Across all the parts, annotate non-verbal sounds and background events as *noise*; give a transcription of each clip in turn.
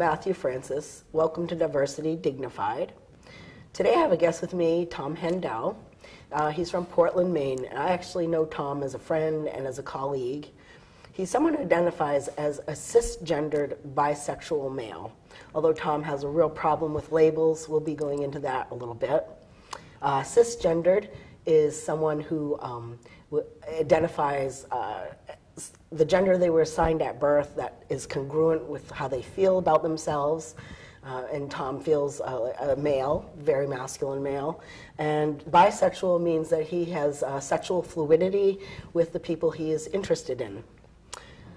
Matthew Francis. Welcome to Diversity Dignified. Today I have a guest with me, Tom Handel. Uh, he's from Portland, Maine, and I actually know Tom as a friend and as a colleague. He's someone who identifies as a cisgendered bisexual male. Although Tom has a real problem with labels, we'll be going into that a little bit. Uh, cisgendered is someone who um, identifies uh, the gender they were assigned at birth that is congruent with how they feel about themselves. Uh, and Tom feels a male, very masculine male. And bisexual means that he has uh, sexual fluidity with the people he is interested in.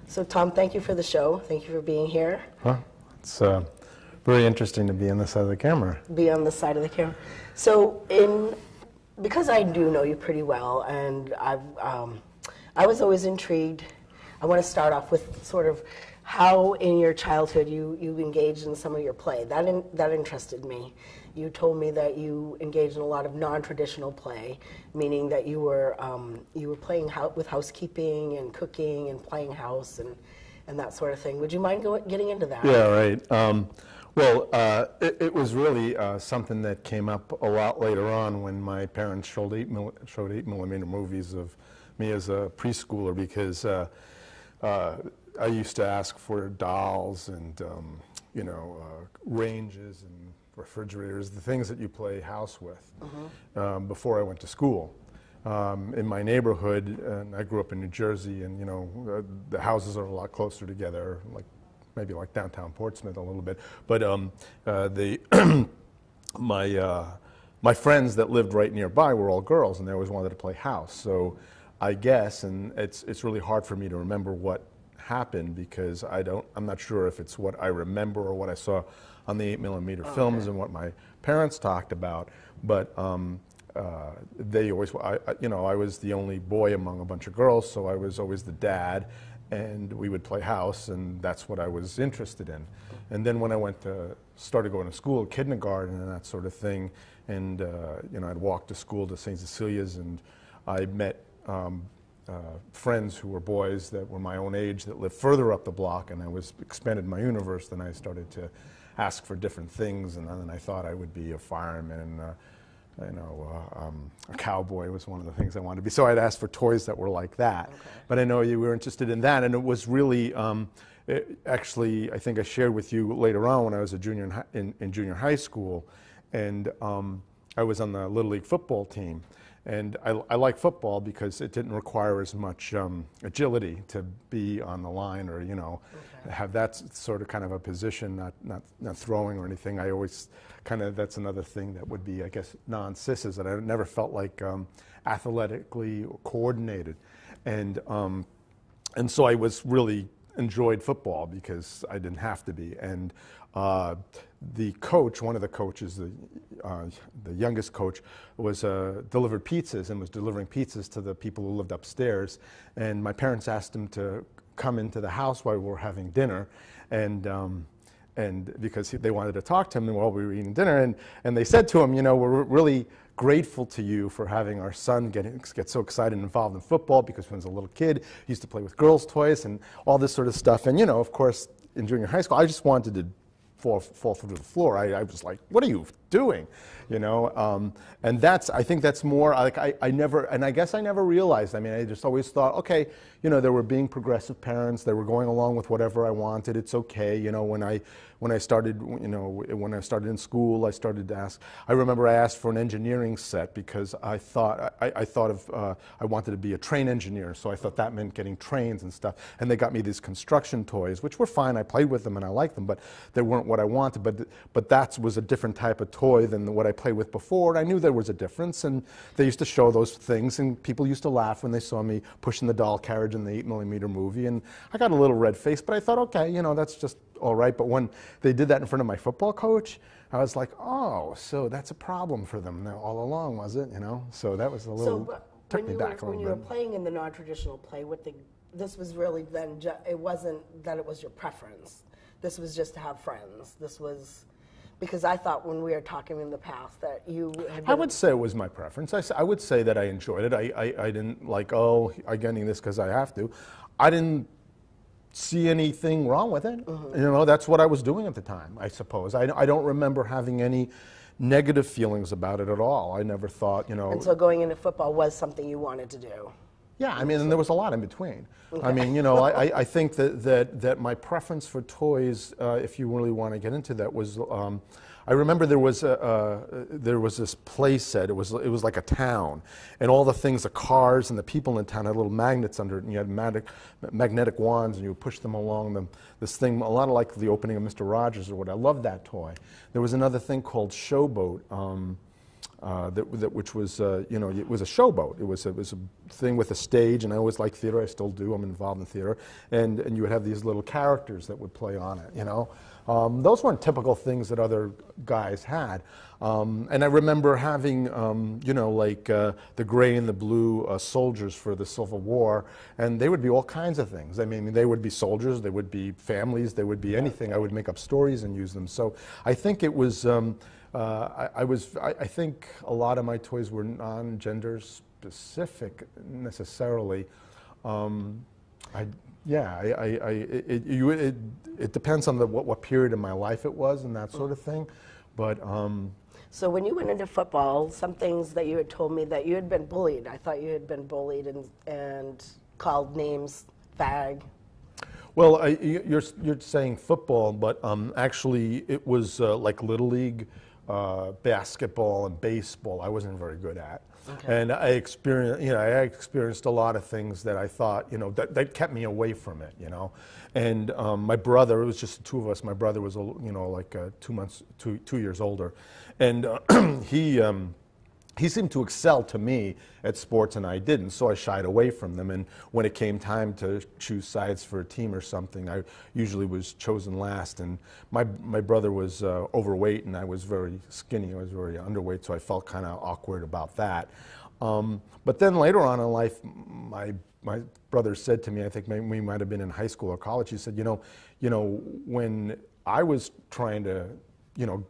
So, Tom, thank you for the show. Thank you for being here. Huh? It's uh, very interesting to be on the side of the camera. Be on the side of the camera. So, in because I do know you pretty well, and I've, um, I was always intrigued. I want to start off with sort of how in your childhood you, you engaged in some of your play. That, in, that interested me. You told me that you engaged in a lot of non-traditional play, meaning that you were, um, you were playing ho- with housekeeping and cooking and playing house and, and that sort of thing. Would you mind getting into that? Yeah, right. Um, well, uh, it, it, was really uh, something that came up a lot later on when my parents showed eight, mil- showed eight millimeter movies of me as a preschooler because uh, uh I used to ask for dolls and um, you know uh, ranges and refrigerators, the things that you play house with, mm-hmm. um, before I went to school. Um, in my neighborhood, and I grew up in New Jersey, and you know uh, the houses are a lot closer together, like maybe like downtown Portsmouth a little bit. But um, uh, the *clears throat* my uh, my friends that lived right nearby were all girls, and they always wanted to play house. So I guess, and it's it's really hard for me to remember what happened because I don't. I'm not sure if it's what I remember or what I saw on the eight millimeter oh, films okay. and what my parents talked about. But um, uh, they always, I, you know, I was the only boy among a bunch of girls, so I was always the dad, and we would play house, and that's what I was interested in. And then when I went to started going to school, kindergarten, and that sort of thing, and uh, you know, I'd walk to school to St. Cecilia's, and I met um, uh, friends who were boys that were my own age that lived further up the block, and I was expanded my universe. Then I started to ask for different things, and then I thought I would be a fireman. And, uh, you know, uh, um, a cowboy was one of the things I wanted to be. So I'd ask for toys that were like that. Okay. But I know you were interested in that, and it was really, um, it actually, I think I shared with you later on when I was a junior in, in, in junior high school, and um, I was on the Little League football team. And I, I like football because it didn't require as much um, agility to be on the line or, you know. Have that sort of kind of a position, not, not, not throwing or anything. I always kind of, that's another thing that would be, I guess, non-cis is that I never felt like um, athletically coordinated. And, um, and so I was really enjoyed football because I didn't have to be. And uh, the coach, one of the coaches, the, uh, the youngest coach, was uh, delivered pizzas and was delivering pizzas to the people who lived upstairs. And my parents asked him to come into the house while we were having dinner, and um, and because they wanted to talk to him while we were eating dinner, and and they said to him, you know, we're really grateful to you for having our son get, get so excited and involved in football because when he was a little kid, he used to play with girls' toys and all this sort of stuff. And, you know, of course, in junior high school, I just wanted to fall, fall through the floor. I, I was like, what are you doing? You know, um, and that's, I think that's more like I, I never, and I guess I never realized. I mean, I just always thought, okay, you know, they were being progressive parents. They were going along with whatever I wanted. It's okay. You know, when I, when I started, you know, when I started in school, I started to ask. I remember I asked for an engineering set because I thought I, I thought of uh, I wanted to be a train engineer, so I thought that meant getting trains and stuff. And they got me these construction toys, which were fine. I played with them and I liked them, but they weren't what I wanted. But but that was a different type of toy than what I played with before. I knew there was a difference, and they used to show those things, and people used to laugh when they saw me pushing the doll carriage in the eight millimeter movie. And I got a little red face, but I thought, okay, you know, that's just all right. But when they did that in front of my football coach, I was like, oh, so that's a problem for them all along, was it? You know, so that was a little so, took me back were, a little when you were playing in the non-traditional play, what the this was really then ju- it wasn't that it was your preference. This was just to have friends. This was because I thought when we were talking in the past that you I would say it was my preference. I, I would say that I enjoyed it. I, I, I didn't like, oh, I'm getting this because I have to. I didn't see anything wrong with it. Mm-hmm. You know, that's what I was doing at the time, I suppose. I, I don't remember having any negative feelings about it at all. I never thought, you know. And so going into football was something you wanted to do. Yeah, I mean, and there was a lot in between. I mean, you know, *laughs* I, I- think that, that, that my preference for toys, uh, if you really want to get into that, was um, I remember there was a, uh, there was this play set. It was it was like a town, and all the things, the cars and the people in the town had little magnets under it, and you had mag- magnetic wands, and you would push them along them. This thing, a lot of like the opening of Mister Rogers or what. I loved that toy. There was another thing called Showboat. Um, uh, that, that, which was, uh, you know, it was a showboat. It was, it was a thing with a stage, and I always liked theater. I still do. I'm involved in theater, and and you would have these little characters that would play on it. You know, um, those weren't typical things that other guys had. Um, and I remember having, um, you know, like uh, the gray and the blue uh, soldiers for the Civil War, and they would be all kinds of things. I mean, they would be soldiers, they would be families, they would be anything. I would make up stories and use them. So I think it was. Uh, I, I was. I, I think a lot of my toys were non-gender specific necessarily. Um, I, yeah, I, I, I, it, you, it, it depends on the, what, what period of my life it was and that sort of thing. But um, So when you went into football, some things that you had told me that you had been bullied. I thought you had been bullied and, and called names, fag. well, I, you- you're, you're saying football, but um, actually it was uh, like Little League, uh, basketball, and baseball. I wasn't very good at. And I experienced, you know, I experienced a lot of things that I thought, you know, that, that kept me away from it, you know. And um, my brother, it was just the two of us. My brother was, you know, like uh, two months, two, two years older, and uh, *clears throat* he. Um, he seemed to excel to me at sports and I didn't, so I shied away from them. And when it came time to choose sides for a team or something, I usually was chosen last. And my, my brother was uh, overweight and I was very skinny, I was very underweight, so I felt kind of awkward about that. Um, but then later on in life, my, my brother said to me, I think we might have been in high school or college, he said, you know, you know, when I was trying to, you know,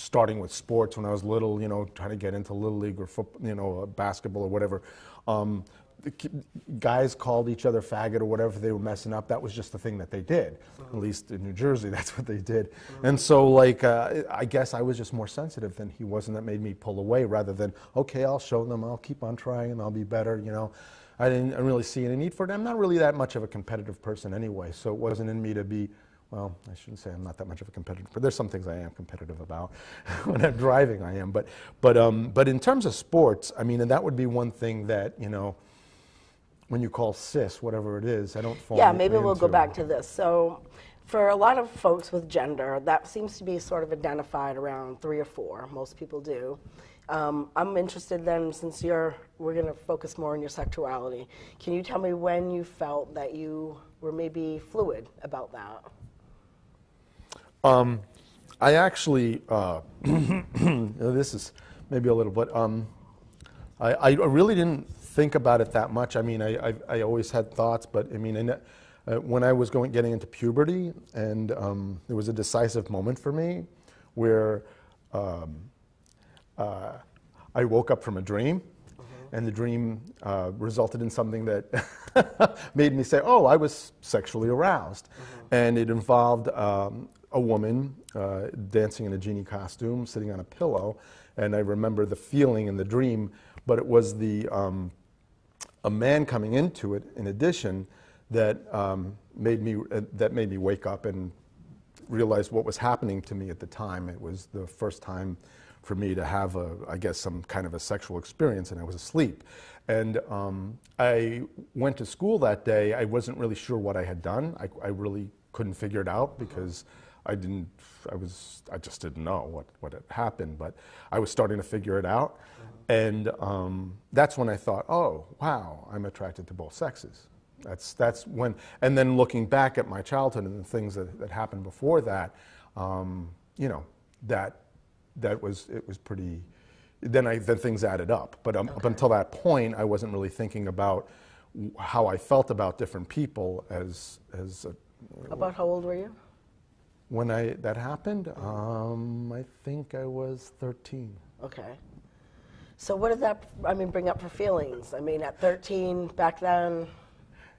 starting with sports when I was little, you know, trying to get into little league or football, you know, uh, basketball or whatever. Um, guys called each other faggot or whatever they were messing up. That was just the thing that they did. At least in New Jersey, *laughs* that's what they did. And so, like, uh, I guess I was just more sensitive than he was, and that made me pull away rather than, okay, I'll show them, I'll keep on trying, and I'll be better. You know, I didn't really see any need for it. I'm not really that much of a competitive person anyway, so it wasn't in me to be well, I shouldn't say I'm not that much of a competitor, but there's some things I am competitive about. *laughs* when I'm driving, I am. But, but, um, but in terms of sports, I mean, and that would be one thing that, you know, when you call cis, whatever it is, I don't fall Yeah, maybe we'll go back to this. So, for a lot of folks with gender, that seems to be sort of identified around three or four. Most people do. Um, I'm interested then, since you're, we're going to focus more on your sexuality. Can you tell me when you felt that you were maybe fluid about that? Um, I actually, uh, *clears throat* this is maybe a little bit, um, I, I really didn't think about it that much. I mean, I, I, I always had thoughts, but I mean, in, uh, when I was going, getting into puberty, and um, there was a decisive moment for me where um, uh, I woke up from a dream, and the dream uh, resulted in something that *laughs* made me say, "Oh, I was sexually aroused," and it involved um, a woman uh, dancing in a genie costume, sitting on a pillow, and I remember the feeling in the dream, but it was the um, a man coming into it. In addition, that um, made me uh, that made me wake up and realize what was happening to me at the time. It was the first time for me to have a, I guess, some kind of a sexual experience, and I was asleep. And um, I went to school that day. I wasn't really sure what I had done. I, I really couldn't figure it out because I didn't. I was. I just didn't know what what had happened. But I was starting to figure it out, and um, that's when I thought, oh wow, I'm attracted to both sexes. That's, that's when, and then looking back at my childhood and the things that, that happened before that, um, you know, that, that was, it was pretty, then I, then things added up. But um, up until that point, I wasn't really thinking about how I felt about different people as, as a, About how old were you? When I, that happened, um, I think I was 13. Okay. So what did that, I mean, bring up for feelings? I mean, at 13, back then,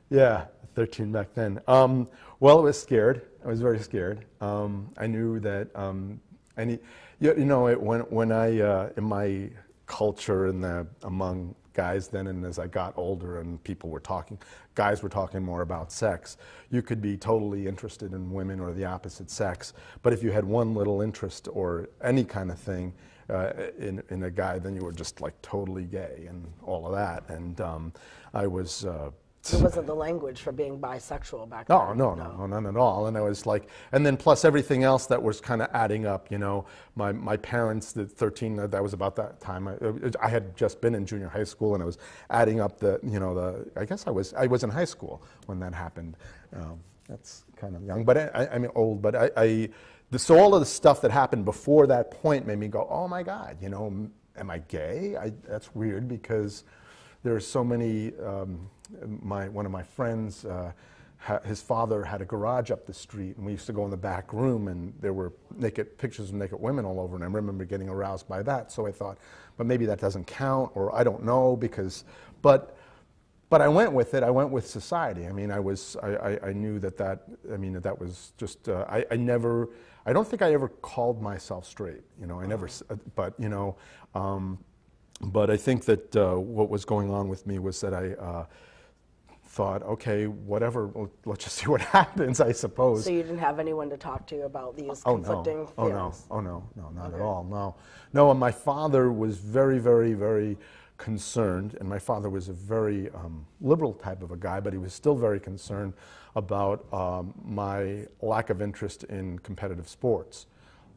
Yeah, 13 back then. Um, well, I was scared. I was very scared. Um, I knew that um, any, you, you know, it, when when I uh, in my culture and the among guys then and as I got older and people were talking, guys were talking more about sex. You could be totally interested in women or the opposite sex, but if you had one little interest or any kind of thing uh, in, in a guy, then you were just like totally gay and all of that. And um, I was. Uh, it wasn't the language for being bisexual back no, then. No, no, no, none at all. And I was like, and then plus everything else that was kind of adding up. You know, my my parents, the 13, uh, that was about that time. I, I had just been in junior high school, and I was adding up the, you know, the. I guess I was I was in high school when that happened. Um, that's kind of young, but I, I mean old. But I, I the, so all of the stuff that happened before that point made me go, oh my God, you know, am I gay? I, that's weird because there are so many. Um, my, one of my friends, uh, ha, his father had a garage up the street, and we used to go in the back room, and there were naked pictures of naked women all over, and I remember getting aroused by that. So I thought, but maybe that doesn't count, or I don't know, because, but, but I went with it. I went with society. I mean, I was, I, I, I knew that that, I mean, that, that was just, uh, I, I never, I don't think I ever called myself straight. You know, I never, but you know, um, but I think that uh, what was going on with me was that I. Uh, thought, okay, whatever, let's just see what *laughs* happens, I suppose. So you didn't have anyone to talk to about these oh, conflicting no. feelings? Oh, no. Oh, no. No, not okay. at all. No. No, and my father was very, very, very concerned, and my father was a very um, liberal type of a guy, but he was still very concerned about um, my lack of interest in competitive sports.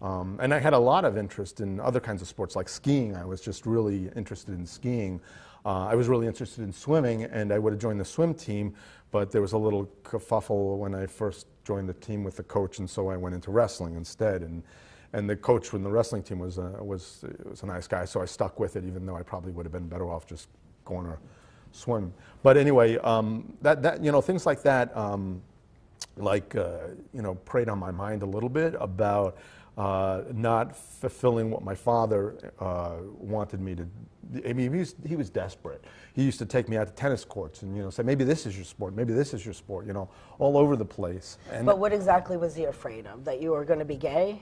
Um, and I had a lot of interest in other kinds of sports, like skiing. I was just really interested in skiing. Uh, I was really interested in swimming, and I would have joined the swim team, but there was a little kerfuffle when I first joined the team with the coach, and so I went into wrestling instead. And, and the coach from the wrestling team was a, was, was a nice guy, so I stuck with it, even though I probably would have been better off just going to swim. But anyway, um, that, that, you know, things like that, um, like, uh, you know, preyed on my mind a little bit about uh, not fulfilling what my father uh, wanted me to. I mean, he was, he was desperate. He used to take me out to tennis courts and you know say, maybe this is your sport, maybe this is your sport, you know, all over the place. And but what exactly was he afraid of? That you were going to be gay?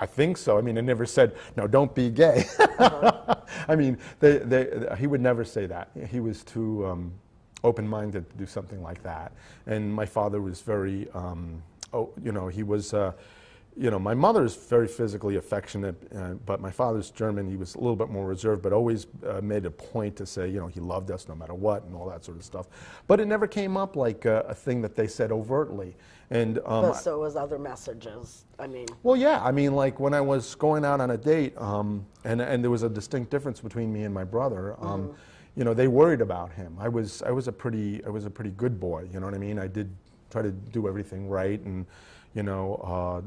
I think so. I mean, I never said, no, don't be gay. Uh-huh. *laughs* I mean, they, they, he would never say that. He was too um, open minded to do something like that. And my father was very, um, oh, you know, he was. Uh, you know, my mother's very physically affectionate, uh, but my father's German. He was a little bit more reserved, but always uh, made a point to say, you know, he loved us no matter what and all that sort of stuff. But it never came up like a, a thing that they said overtly. And um, but so was other messages. I mean, well, yeah. I mean, like when I was going out on a date, um, and and there was a distinct difference between me and my brother. Um, mm-hmm. You know, they worried about him. I was I was a pretty I was a pretty good boy. You know what I mean? I did try to do everything right and you know, uh,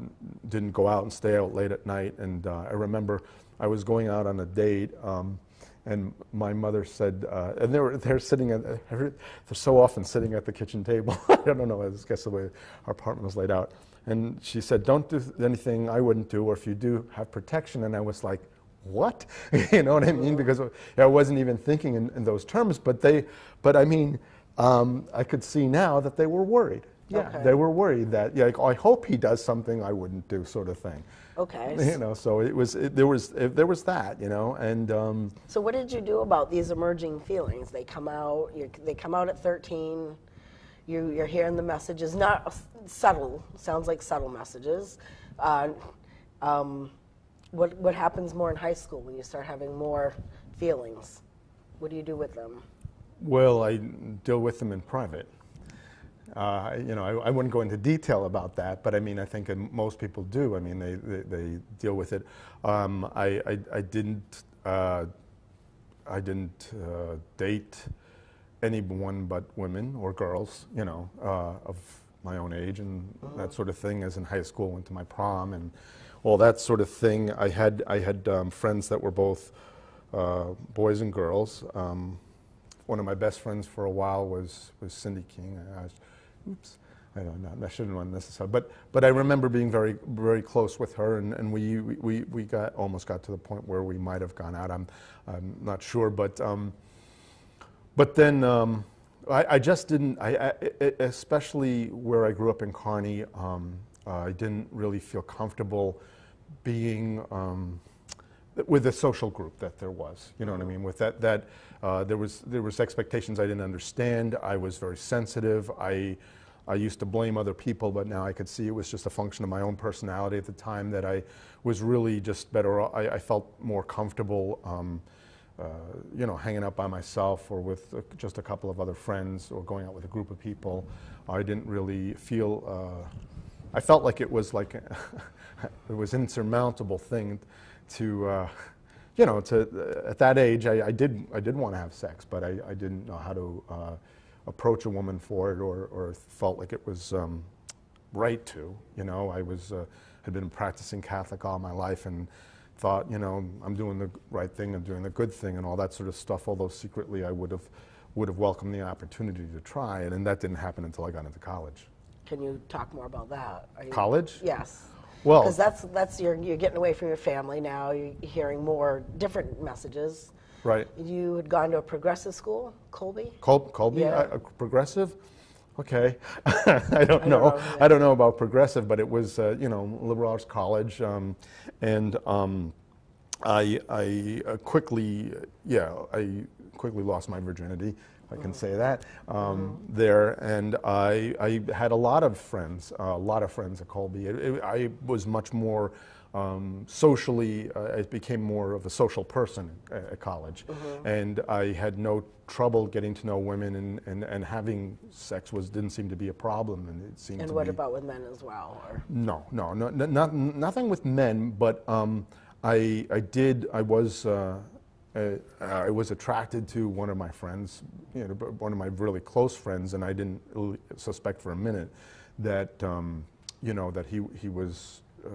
didn't go out and stay out late at night. And uh, I remember I was going out on a date, um, and my mother said, uh, and they were they're sitting at they're so often sitting at the kitchen table. *laughs* I don't know, I guess the way our apartment was laid out. And she said, "Don't do anything I wouldn't do, or if you do, have protection." And I was like, "What?" *laughs* you know what I mean? Because I wasn't even thinking in, in those terms. But they, but I mean, um, I could see now that they were worried. Yeah, okay. they were worried that, yeah, like, I hope he does something I wouldn't do, sort of thing. Okay. *laughs* You know, so it was it, there was it, there was that, you know, and. Um, so what did you do about these emerging feelings? They come out. they come out at thirteen. You, you're hearing the messages, not subtle. Sounds like subtle messages. Uh, um, what what happens more in high school when you start having more feelings? What do you do with them? Well, I deal with them in private. Uh, you know, I, I, wouldn't go into detail about that, but I mean, I think most people do. I mean, they, they, they deal with it. Um, I, I, I, didn't, uh, I didn't uh, date anyone but women or girls, you know, uh, of my own age and that sort of thing. As in high school, went to my prom and all that sort of thing. I had, I had um, friends that were both uh, boys and girls. Um, one of my best friends for a while was, was Cindy King. I oops, I don't I shouldn't want necessarily, but, but I remember being very, very close with her and, and we, we, we got, almost got to the point where we might have gone out. I'm, I'm not sure, but, um, but then um, I, I just didn't, I, I, especially where I grew up in Kearny, um, uh, I didn't really feel comfortable being um, with the social group that there was. You know what I mean? With that, that uh, there was there was expectations I didn't understand. I was very sensitive. I I used to blame other people, but now I could see it was just a function of my own personality at the time that I was really just better. I, I felt more comfortable. Um, uh, you know, hanging out by myself or with uh, just a couple of other friends or going out with a group of people. I didn't really feel, uh, I felt like it was like, *laughs* it was insurmountable thing to, uh, you know, to, at that age, I, I, did, I did want to have sex, but I, I didn't know how to uh, approach a woman for it or, or felt like it was um, right to, you know. I was, uh, had been practicing Catholic all my life and thought, you know, I'm doing the right thing, I'm doing the good thing, and all that sort of stuff. Although secretly, I would have would have welcomed the opportunity to try it, and that didn't happen until I got into college. Can you talk more about that? College? Yes. Well- because that's that's you're you're getting away from your family now. You're hearing more different messages. Right. You had gone to a progressive school, Colby. Col- Colby, Yeah. uh, progressive? Okay, *laughs* I don't know. know. I don't know about progressive, but it was uh, you know liberal arts college, um, and um, I, I uh, quickly yeah I quickly lost my virginity. If I can say that um, there, and I, I had a lot of friends, a lot of friends at Colby. It, it- I was much more um, socially. Uh, I became more of a social person at, at college, and I had no trouble getting to know women, and, and, and having sex was didn't seem to be a problem, and it seemed And what be. about with men as well? Or No, no, no, no not, nothing with men, but um, I, I did, I was, uh, uh, I was attracted to one of my friends, you know, one of my really close friends, and I didn't suspect for a minute that, um, you know, that he, he was uh,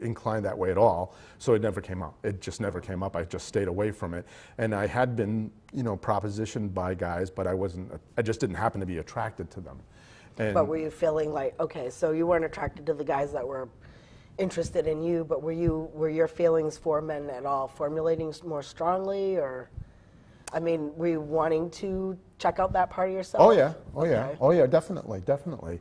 inclined that way at all. So it never came up. It just never came up. I just stayed away from it. And I had been, you know, propositioned by guys, but I wasn't, I just didn't happen to be attracted to them. And but were you feeling like okay, so you weren't attracted to the guys that were interested in you, but were you were your feelings for men at all formulating more strongly, or I mean, were you wanting to check out that part of yourself? Oh yeah, oh yeah, oh yeah, definitely, definitely.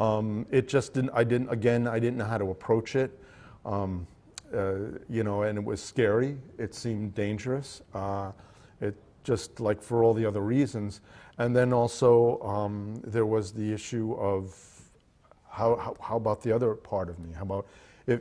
Um, it just didn't. I didn't. Again, I didn't know how to approach it. Um, uh, you know, and it was scary. It seemed dangerous. Uh, it just like for all the other reasons, and then also um, there was the issue of how, how, how about the other part of me? How about if,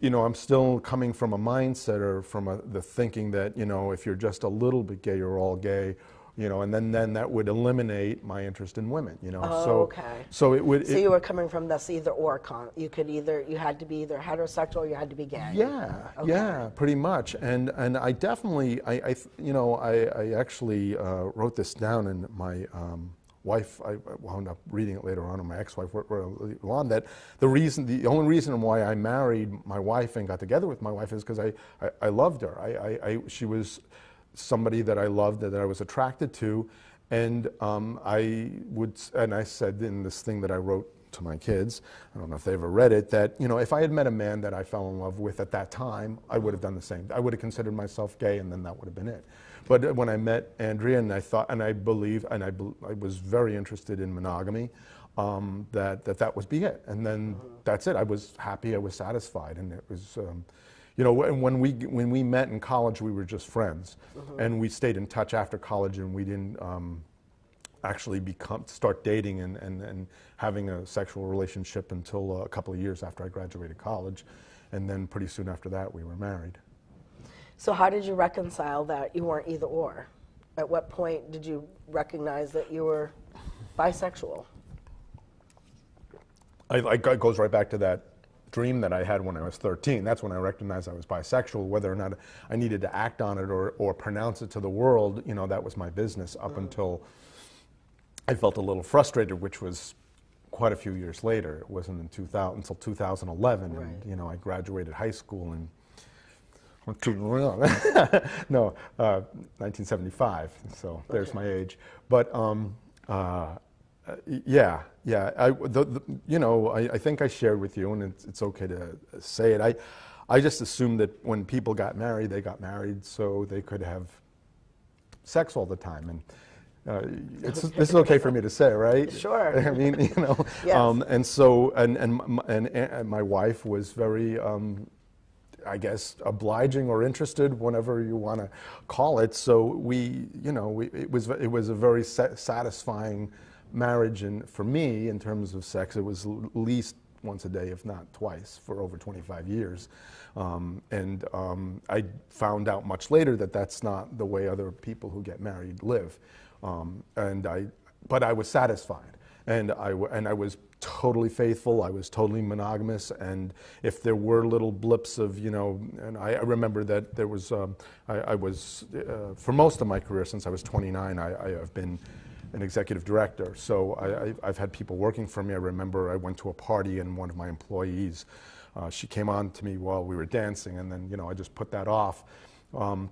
you know, I'm still coming from a mindset or from a, the thinking that, you know, if you're just a little bit gay, you're all gay, you know, and then, then that would eliminate my interest in women, you know. Oh, so, okay. So it would. So it- you were coming from this either or con. You could either you had to be either heterosexual or you had to be gay. Yeah, yeah, pretty much. And and I definitely, I, I you know, I, I actually uh, wrote this down, and my um, wife, I wound up reading it later on, and my ex-wife on that the reason, the only reason why I married my wife and got together with my wife is because I, I, I loved her. I, I, I, she was somebody that I loved, that I was attracted to, and um, I would, and I said in this thing that I wrote to my kids, I don't know if they ever read it, that you know, if I had met a man that I fell in love with at that time, I would have done the same. I would have considered myself gay, and then that would have been it. But uh, when I met Andrea, and I thought, and I believe, and I, bel- I was very interested in monogamy, um, that, that that was be it. And then that's it. I was happy, I was satisfied, and it was. Um, you know, when when we when we met in college, we were just friends, and we stayed in touch after college, and we didn't um, actually become start dating and, and, and having a sexual relationship until a couple of years after I graduated college, and then pretty soon after that, we were married. So how did you reconcile that you weren't either or? At what point did you recognize that you were bisexual? I, I, it goes right back to that dream that I had when I was 13. That's when I recognized I was bisexual. Whether or not I needed to act on it or, or pronounce it to the world, you know, that was my business up mm. until I felt a little frustrated, which was quite a few years later. It wasn't in 2000, until 2011, Right. and you know, I graduated high school in. I'm too young. no, uh, 1975. So there's my age. But um, uh, uh, yeah, yeah. I, the, the, you know, I, I think I shared with you, and it's, it's okay to say it. I, I just assumed that when people got married, they got married so they could have sex all the time. And Uh, it's, *laughs* this is okay for me to say, right? Sure. *laughs* I mean, you know. *laughs* Yes. Um, and so, and and and, and my wife was very, um, I guess, obliging or interested, whatever you want to call it. So we, you know, we, it was it was a very sa- satisfying marriage, and for me, in terms of sex, it was l- least once a day, if not twice, for over 25 years. Um, and um, I found out much later that that's not the way other people who get married live. Um, and I, but I was satisfied, and I and I was totally faithful. I was totally monogamous, and if there were little blips of you know, and I, I remember that there was, um, I, I was uh, for most of my career since I was 29, I, I have been an executive director. So I, I've had people working for me. I remember I went to a party and one of my employees, uh, she came on to me while we were dancing, and then you know I just put that off. Um,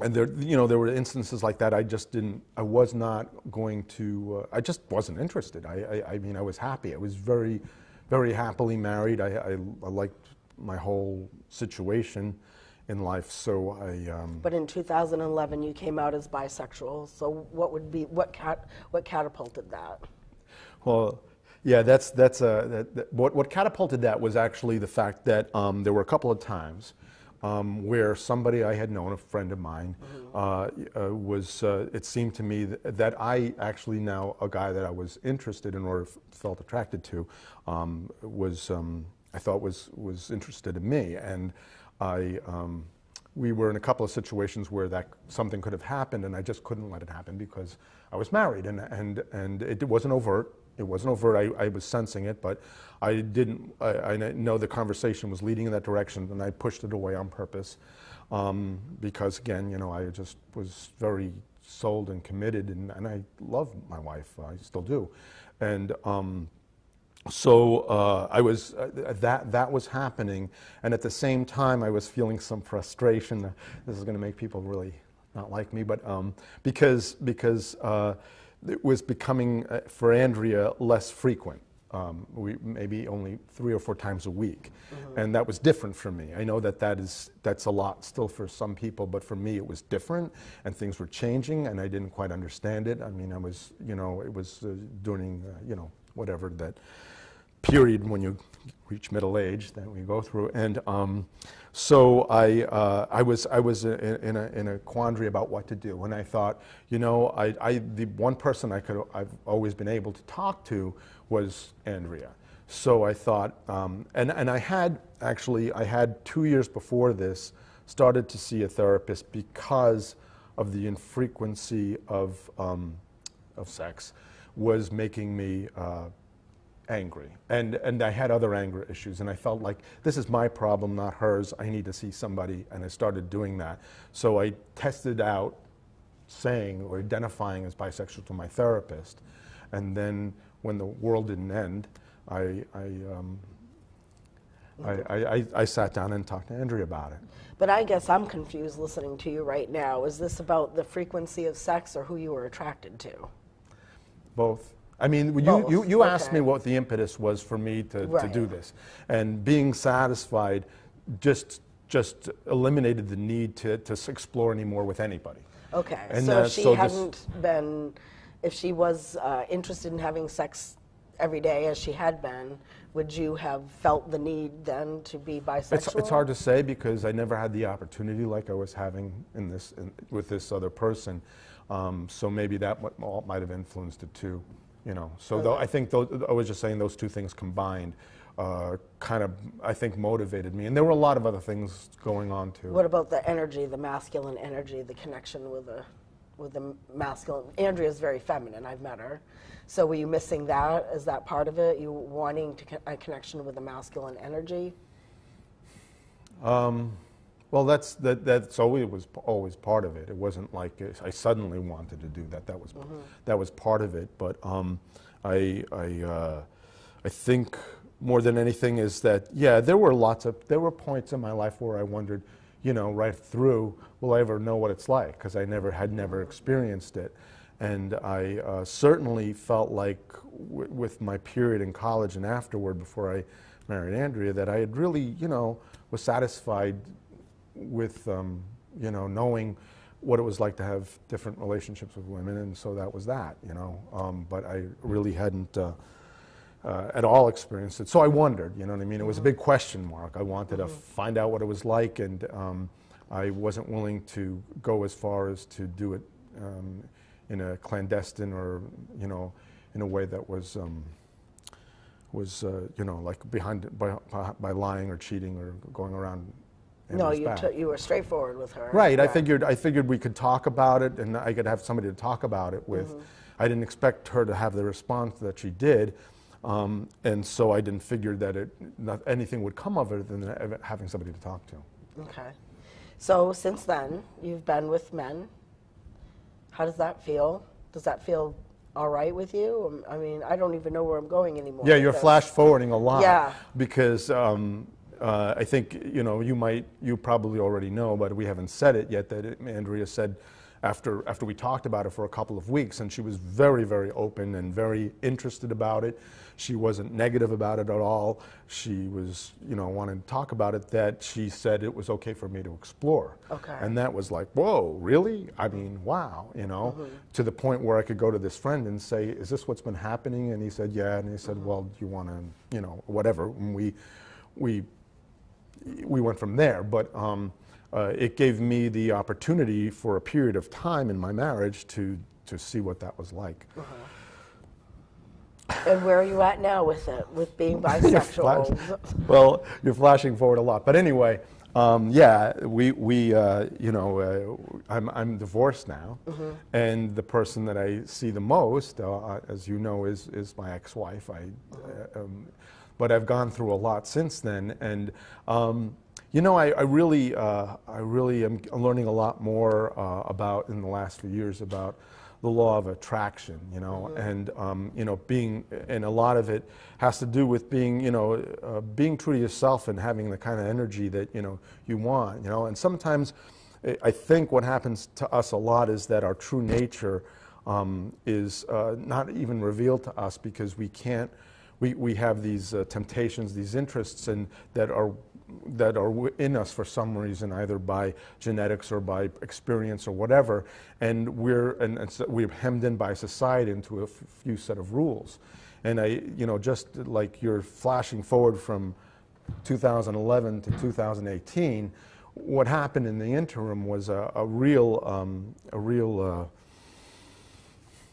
and there, you know, there were instances like that. I just didn't. I was not going to. Uh, I just wasn't interested. I, I, I mean, I was happy. I was very, very happily married. I, I, I liked my whole situation in life. So I. Um, But in 2011, you came out as bisexual. So what would be what cat what catapulted that? Well, yeah, that's that's uh, that, that, what what catapulted that was actually the fact that um, there were a couple of times um, where somebody I had known, a friend of mine, uh, uh, was. Uh, it seemed to me that, that I actually now a guy that I was interested in or f- felt attracted to um, was um, I thought was was interested in me, and I. Um, we were in a couple of situations where that something could have happened, and I just couldn't let it happen because I was married, and and and it wasn't overt. It wasn't overt. I, I was sensing it, but I didn't. I, I know the conversation was leading in that direction, and I pushed it away on purpose, um, because again, you know, I just was very sold and committed, and, and I love my wife. I still do, and. Um, so uh, I was uh, that that was happening, and at the same time I was feeling some frustration. This is going to make people really not like me, but um, because because uh, it was becoming uh, for Andrea less frequent. Um, we maybe only three or four times a week, and that was different for me. I know that that is that's a lot still for some people, but for me it was different, and things were changing, and I didn't quite understand it. I mean, I was you know it was uh, during uh, you know whatever that period when you reach middle age that we go through. And um, so I, uh, I was, I was in, in, a, in a quandary about what to do. And I thought, you know, I, I, the one person I could, I've always been able to talk to was Andrea. So I thought, um, and, and I had actually, I had two years before this started to see a therapist because of the infrequency of, um, of sex was making me uh, angry. And, and I had other anger issues, and I felt like this is my problem, not hers. I need to see somebody, and I started doing that. So I tested out saying or identifying as bisexual to my therapist. And then when the world didn't end, I, I, um, I, I, I, I sat down and talked to Andrea about it. But I guess I'm confused listening to you right now. Is this about the frequency of sex or who you were attracted to? Both. I mean, you, Both, you, you asked me what the impetus was for me to, to do this. And being satisfied just, just eliminated the need to, to explore anymore with anybody. Okay, And, so uh, if she so hadn't been, if she was uh, interested in having sex every day as she had been, would you have felt the need then to be bisexual? It's, it's hard to say because I never had the opportunity like I was having in this, in, with this other person. Um, so maybe that might have influenced it too. You know, so though I think those, I was just saying those two things combined uh, kind of I think motivated me, and there were a lot of other things going on too. What about the energy, the masculine energy, the connection with the, with the masculine? Andrea's very feminine. I've met her. So were you missing that? Is that part of it? You wanting to con- a connection with the masculine energy? Well, that's that, that's always was always part of it. It wasn't like I suddenly wanted to do that. That was that was part of it. But um, I I uh, I think more than anything is that yeah, there were lots of there were points in my life where I wondered, you know, right through, will I ever know what it's like? Because I never had never experienced it. And I uh, certainly felt like with my period in college and afterward, before I married Andrea, that I had really, you know, was satisfied with um, you know knowing what it was like to have different relationships with women, and so that was that, you know. Um, but I really hadn't uh, uh, at all experienced it. So I wondered, you know what I mean? It was a big question mark. I wanted to find out what it was like, and um, I wasn't willing to go as far as to do it um, in a clandestine or, you know, in a way that was. Um, was uh, you know like behind by, by lying or cheating or going around no, you, t- you were straightforward with her. Right. I figured I figured we could talk about it, and I could have somebody to talk about it with. Mm-hmm. I didn't expect her to have the response that she did, um, and so I didn't figure that it not, anything would come of it than having somebody to talk to. Okay. So since then, you've been with men. How does that feel? Does that feel all right with you? I mean, I don't even know where I'm going anymore. Yeah, you're flash forwarding a lot. Yeah. Because um, uh, I think you know you might you probably already know, but we haven't said it yet. That it, Andrea said after after we talked about it for a couple of weeks, and she was very very open and very interested about it. She wasn't negative about it at all. She was you know wanting to talk about it. That she said it was okay for me to explore. Okay. And that was like, whoa, really? I mean, wow, you know, to the point where I could go to this friend and say, is this what's been happening? And he said, yeah. And he said, well, do you want to, you know, whatever. And we, we, we went from there. But um, uh, it gave me the opportunity for a period of time in my marriage to, to see what that was like. And where are you at now with it, with being *laughs* bisexual? well, you're flashing forward a lot. But anyway, um, yeah, we, we uh, you know, uh, I'm, I'm divorced now, and the person that I see the most, uh, as you know, is, is my ex-wife. I, uh, um, but I've gone through a lot since then, and um, you know, I, I really, uh, I really am learning a lot more uh, about in the last few years about the law of attraction, you know, and um, you know, being, and a lot of it has to do with being, you know, uh, being true to yourself and having the kind of energy that you know you want, you know, and sometimes I- I think what happens to us a lot is that our true nature um, is uh, not even revealed to us because we can't. We, we have these uh, temptations, these interests, and that are that are in us for some reason, either by genetics or by experience or whatever, and we're and, and so we're hemmed in by society into a few set of rules. And I, you know, just like you're flashing forward from 2011 to 2018, what happened in the interim was a, a real, um, a real. Uh,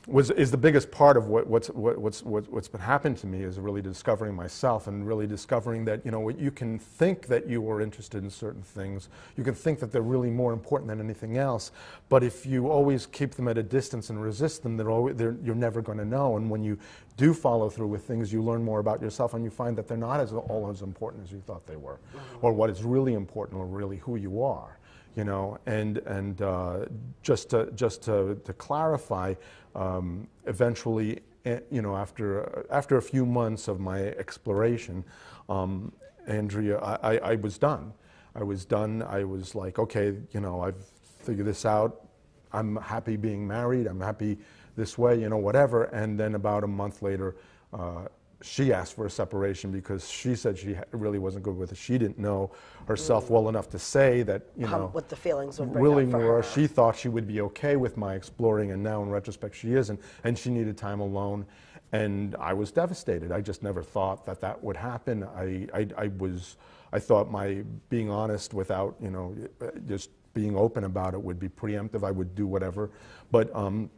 was is the biggest part of what, what's what, what's what, what's been happening to me is really discovering myself and really discovering that you know you can think that you are interested in certain things. You can think that they're really more important than anything else. But if you always keep them at a distance and resist them they're always they're, you're never going to know. And when you do follow through with things you learn more about yourself and you find that they're not as all as important as you thought they were or what is really important or really who you are you know, and and uh, just to just to, to clarify, um, eventually, eh, you know, after after a few months of my exploration, um, Andrea, I, I, I was done. I was done. I was like, okay, you know, I've figured this out. I'm happy being married. I'm happy this way, you know, whatever. And then about a month later, uh, she asked for a separation because she said she really wasn't good with it. She didn't know herself well enough to say that, you How- know, what the feelings would really more. She thought she would be okay with my exploring, and now in retrospect, she isn't. And she needed time alone. And I was devastated. I just never thought that that would happen. I, I, I was, I thought my being honest without, you know, uh, just being open about it would be preemptive. I would do whatever. But um,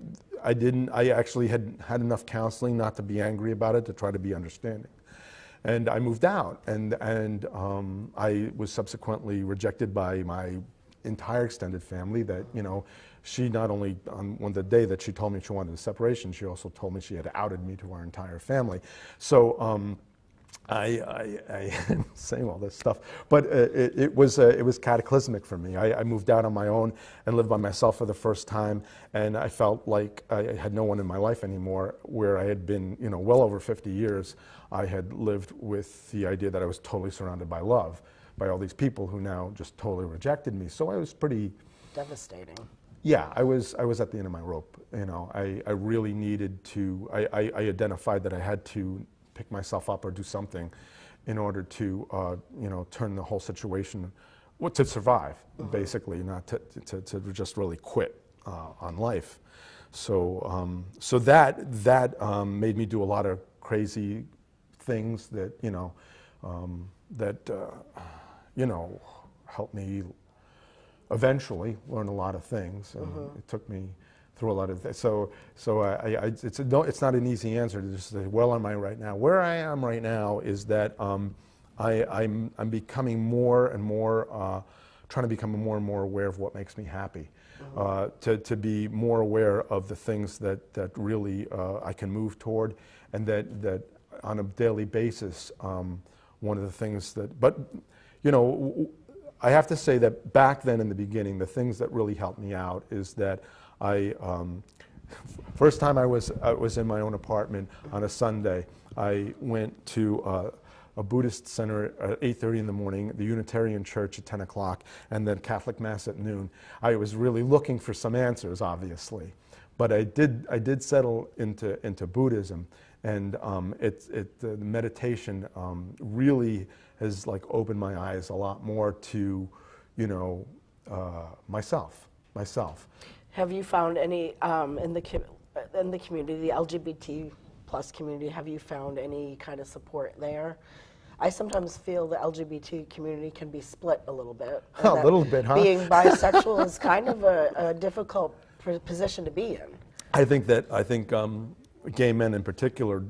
I didn't, I actually had had enough counseling not to be angry about it, to try to be understanding and I moved out, and and um, I was subsequently rejected by my entire extended family. That you know, she not only on the day that she told me she wanted a separation, she also told me she had outed me to our entire family. So. Um, I, I, I am *laughs* saying all this stuff, but uh, it, it was uh, it was cataclysmic for me. I, I moved out on my own and lived by myself for the first time, and I felt like I had no one in my life anymore. Where I had been, you know, well over 50 years, I had lived with the idea that I was totally surrounded by love, by all these people who now just totally rejected me. So I was pretty Devastating. yeah, I was I was at the end of my rope. You know, I, I really needed to. I, I, I identified that I had to pick myself up or do something in order to uh, you know turn the whole situation well, to survive, basically, not to, to, to just really quit uh, on life. So, um, so that, that um, made me do a lot of crazy things that, you know, um, that, uh, you know, helped me eventually learn a lot of things. And It took me through a lot of things. So, so I, I, it's, a, no, it's not an easy answer to just say, well, am I right now? Where I am right now is that um, I, I'm, I'm becoming more and more, uh, trying to become more and more aware of what makes me happy. Uh, to, to be more aware of the things that, that really uh, I can move toward, and that, that on a daily basis, um, one of the things that, but you know, I have to say that back then in the beginning, the things that really helped me out is that I, um, first time I was, I was in my own apartment on a Sunday, I went to uh, a Buddhist center at 8.30 in the morning, the Unitarian Church at 10 o'clock, and then Catholic Mass at noon. I was really looking for some answers, obviously. But I did, I did settle into, into Buddhism, and um, it, it, the meditation um, really has like opened my eyes a lot more to, you know, uh, myself, myself. Have you found any um, in the in the community, the LGBT plus community? Have you found any kind of support there? I sometimes feel the LGBT community can be split a little bit. *laughs* A little bit, huh? Being *laughs* bisexual is kind of a, a difficult position to be in. I think that I think um, gay men in particular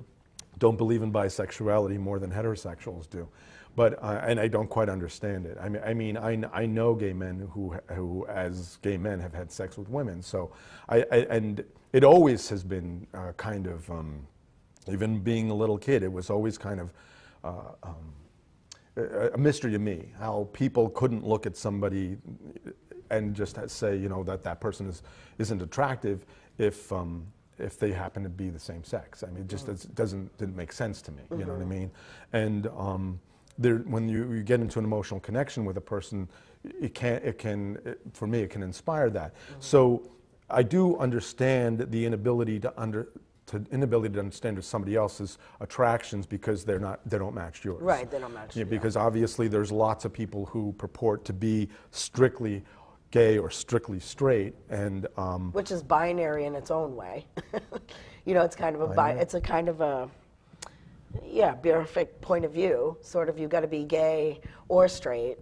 don't believe in bisexuality more than heterosexuals do, but uh, and I don't quite understand it. I mean, I mean, I, I know gay men who who as gay men have had sex with women, so I, I and it always has been uh, kind of um, even being a little kid, it was always kind of. Uh, um, a mystery to me how people couldn't look at somebody and just say you know that that person is isn't attractive if um, if they happen to be the same sex. I mean, it just does- doesn't didn't make sense to me. You know what I mean? And um, there, when you, you get into an emotional connection with a person, it can it can it, for me it can inspire that. So I do understand the inability to under to inability to understand somebody else's attractions because they're not they don't match yours. Right, they don't match, Yeah, because obviously there's lots of people who purport to be strictly gay or strictly straight, and um, which is binary in its own way. *laughs* you know, it's kind of a bi- it's a kind of a yeah, perfect point of view. Sort of you got to be gay or straight.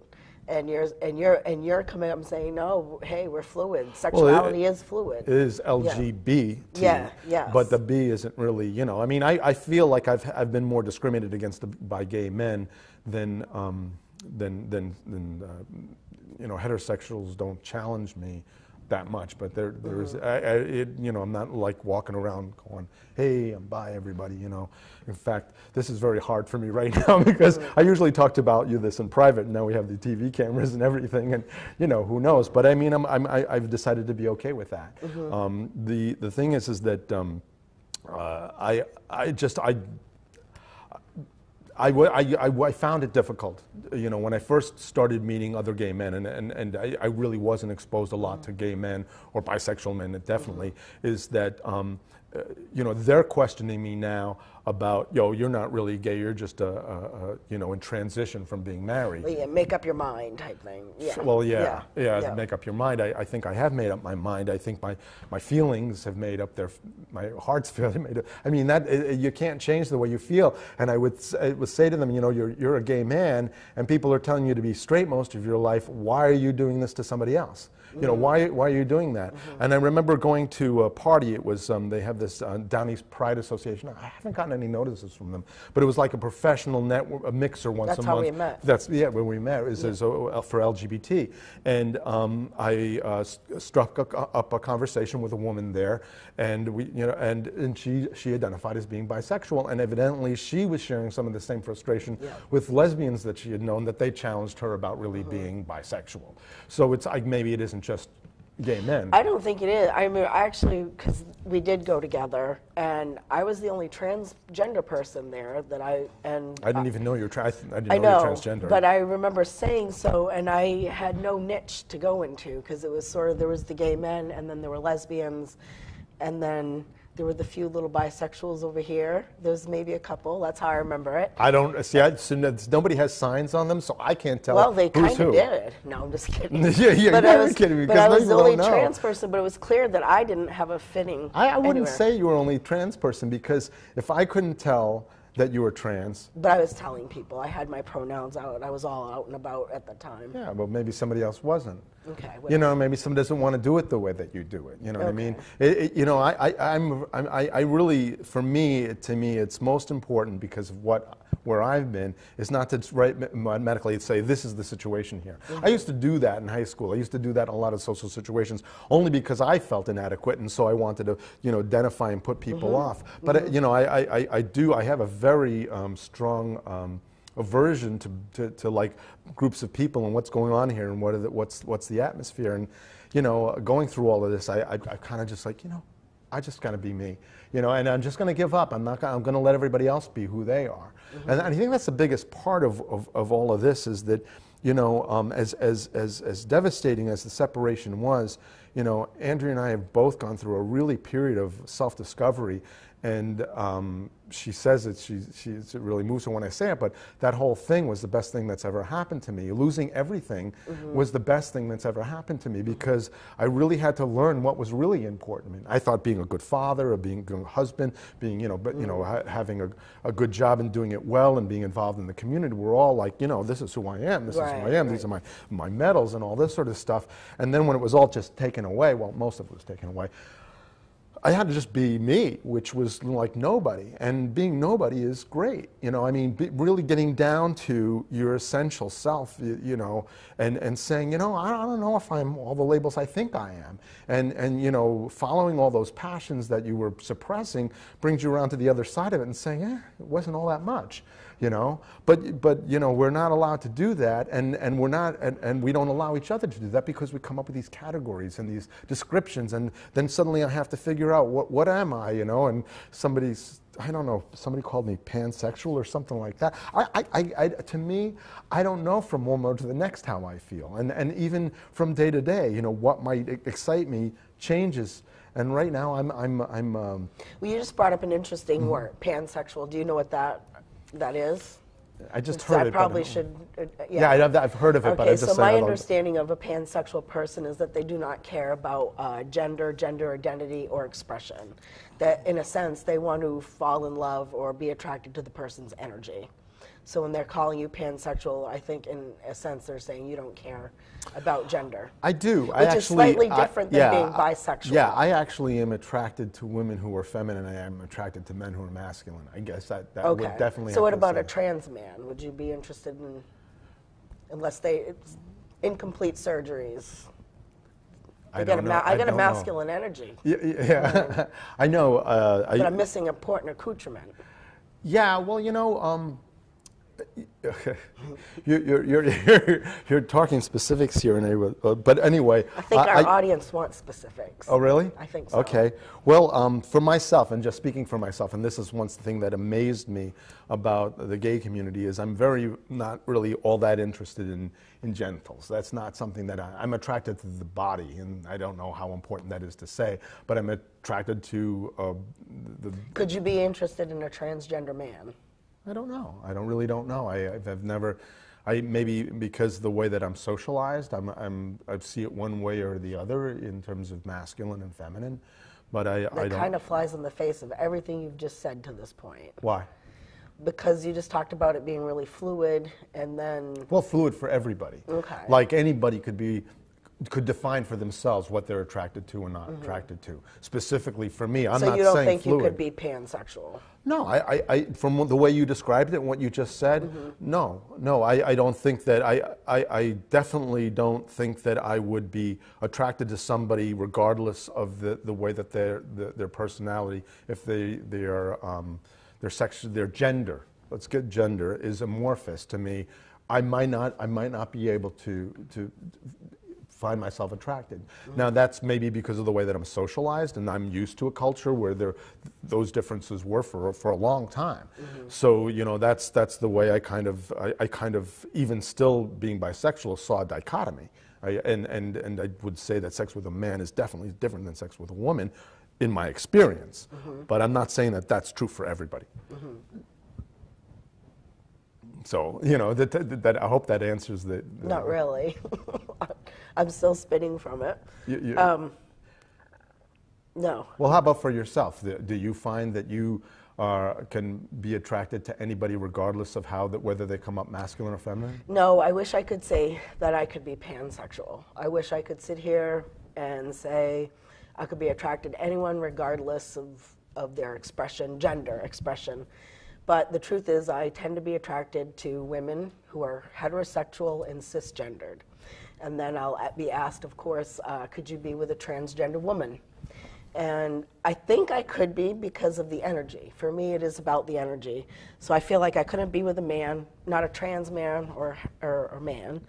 And you're and you're and you're coming up and saying no. Hey, we're fluid. Sexuality is fluid. it is LGBT. Yeah, yeah. But the B isn't really, you know. I mean, I, I feel like I've I've been more discriminated against by gay men than um, than than than uh, you know heterosexuals don't challenge me that much. But there there's Mm-hmm. I, I, it, you know I'm not like walking around going, hey, I'm by everybody. You know. In fact, this is very hard for me right *laughs* now because. I usually talked about you this in private. And now we have the TV cameras and everything, and you know who knows. But I mean, I'm, I'm I, I've decided to be okay with that. Mm-hmm. Um, the the thing is, is that um, uh, I I just I. I, I, I, found it difficult, you know, when I first started meeting other gay men, and, and, and I, I really wasn't exposed a lot to gay men or bisexual men, definitely, is that, um, you know, they're questioning me now about, yo, you're not really gay, you're just, a, a, a, you know, in transition from being married. Well, yeah, make up your mind type thing. Yeah. Well, yeah, yeah, yeah. make up your mind. I, I think I have made up my mind. I think my, my feelings have made up their, my heart's *laughs* feeling made up. I mean, that, uh, you can't change the way you feel. And I would, I would say to them, you know, you're, you're a gay man and people are telling you to be straight most of your life. Why are you doing this to somebody else? You know, why, why are you doing that? And I remember going to a party. It was, um, they have this uh, Down East Pride Association. I haven't gotten any notices from them, but it was like a professional network, a mixer once That's a how month. we met. That's yeah, when we met is, is, uh, for LGBT, and um, I uh, struck a, up a conversation with a woman there, and we you know and, and she she identified as being bisexual, and evidently she was sharing some of the same frustration Yeah. with lesbians that she had known that they challenged her about really being bisexual. So it's like maybe it isn't just gay men. I don't think it is. I mean, I actually, because we did go together, and I was the only transgender person there that I and I didn't even know you were tra- I, th- I didn't I know, know, you were transgender. but I remember saying so, and I had no niche to go into because it was sort of there was the gay men, and then there were lesbians, and then There were the few little bisexuals over here. There's maybe a couple. That's how I remember it. I don't see. I, so no- nobody has signs on them, so I can't tell. Well, they kind of did. No, I'm just kidding. *laughs* Yeah, yeah, but I you're was, kidding me, But I was the only trans person, but it was clear that I didn't have a fitting. I, I wouldn't anywhere. say you were only trans person because if I couldn't tell that you were trans, But I was telling people. I had my pronouns out. I was all out and about at the time. yeah, but maybe somebody else wasn't. Okay. You know, maybe someone doesn't want to do it the way that you do it. You know what I mean? It, it- you know, I, I, I'm, I'm, I, I really, for me, to me, it's most important because of what, where I've been, is not to write medically say this is the situation here. I used to do that in high school. I used to do that in a lot of social situations only because I felt inadequate, and so I wanted to, you know, identify and put people off. But uh, you know, I, I, I- I do. I have a very um, strong. Um, aversion to, to, to like groups of people and what's going on here and what are the, what's what's the atmosphere. And you know going through all of this I, I, I kind of just like you know I just gotta be me you know and I'm just gonna give up. I'm not gonna, I'm gonna let everybody else be who they are. And I think that's the biggest part of, of, of all of this is that you know um, as, as, as, as devastating as the separation was you know Andrea and I have both gone through a really period of self-discovery and um, she says it, she, she, it really moves her when I say it, but that whole thing was the best thing that's ever happened to me. Losing everything was the best thing that's ever happened to me because I really had to learn what was really important to me. I thought being a good father, or being a good husband, being, you know, but, you know, ha- having a, a good job and doing it well and being involved in the community were all like, you know, this is who I am, this is who I Right, am, these are my, my medals and all this sort of stuff. And then when it was all just taken away, well, most of it was taken away, I had to just be me, which was like nobody. And being nobody is great. You know, I mean, be, really getting down to your essential self, you, you know, and, and saying, you know, I don't, know if I'm all the labels I think I am. And, and, you know, following all those passions that you were suppressing brings you around to the other side of it and saying, eh, it wasn't all that much you know but but you know we're not allowed to do that and and we're not and, and we don't allow each other to do that because we come up with these categories and these descriptions and then suddenly i have to figure out what what am i you know and somebody's I don't know. Somebody called me pansexual or something like that. I, I, I, to me, I don't know from one moment to the next how I feel, and and even from day to day, you know, what might excite me changes. And right now, I'm I'm I'm. Um, Well, you just brought up an interesting Mm-hmm. word, pansexual. Do you know what that that is? I just heard I it. I probably don't- should. uh, Yeah, I know, I've heard of it, but I Okay, just so my understanding of a pansexual person is that they do not care about uh, gender, gender identity, or expression. That, in a sense, they want to fall in love or be attracted to the person's energy. So when they're calling you pansexual, I think in a sense they're saying you don't care about gender. I do. I Which actually, is slightly I- different than yeah, being bisexual. Yeah, I actually am attracted to women who are feminine. I am attracted to men who are masculine. I guess that, that Okay. would definitely. so what about a trans man? Would you be interested in, unless they, it's incomplete surgeries? I I got a, ma- know. I got a don't know. masculine energy, Yeah, yeah. *laughs* I know. Uh, I, but I'm missing important accoutrement. yeah. Well, you know. Um, *laughs* you're, you're, you're, you're, you're talking specifics here, and I uh, but anyway. I think I- our I- audience wants specifics. Oh, really? I think so. Okay. Well, um, for myself, and just speaking for myself, and this is one thing that amazed me about the gay community is I'm very not really all that interested in, in genitals. That's not something that I, I'm attracted to the body, and I don't know how important that is to say, but I'm attracted to uh, the. Could you be interested in a transgender man? I don't know. I don't really don't know. I, I've, never. I maybe because the way that I'm socialized, I'm, I'm I see it one way or the other in terms of masculine and feminine, but I, I don't. kind of flies in the face of everything you've just said to this point. Why? Because you just talked about it being really fluid, and then Well, fluid for everybody. Okay. Like anybody could be, could define for themselves what they're attracted to and not attracted to. Specifically for me, I'm Mm-hmm. so you don't think fluid. you could be pansexual. No, I, I, I, from the way you described it and what you just said, Mm-hmm. no, no, I, I don't think that, I, I, I definitely don't think that I would be attracted to somebody regardless of the, the way that their, the, their personality, if they, they are, um, their sex, their gender, let's get gender, is amorphous to me. I might not, I might not be able to, to find myself attracted. Now that's maybe because of the way that I'm socialized and I'm used to a culture where there those differences were for for a long time. Mm-hmm. So you know that's that's the way I kind of I, I kind of even still being bisexual saw a dichotomy. I, and, and, and I would say that sex with a man is definitely different than sex with a woman in my experience. Mm-hmm. But I'm not saying that that's true for everybody. Mm-hmm. So, you know, that, that, that- I hope that answers the. the- Not really. *laughs* I'm still spinning from it. you- you- Um, no. well, how about for yourself? Do- you find that you are, can be attracted to anybody regardless of how that whether they come up masculine or feminine? No, I wish I could say that I could be pansexual. I wish I could sit here and say I could be attracted to anyone regardless of, of their expression, gender expression. But the truth is, I tend to be attracted to women who are heterosexual and cisgendered. And then I'll be asked, of course, uh, could you be with a transgender woman? And I think I could be because of the energy. For me, it is about the energy. So I feel like I couldn't be with a man, not a trans man or, or, or man.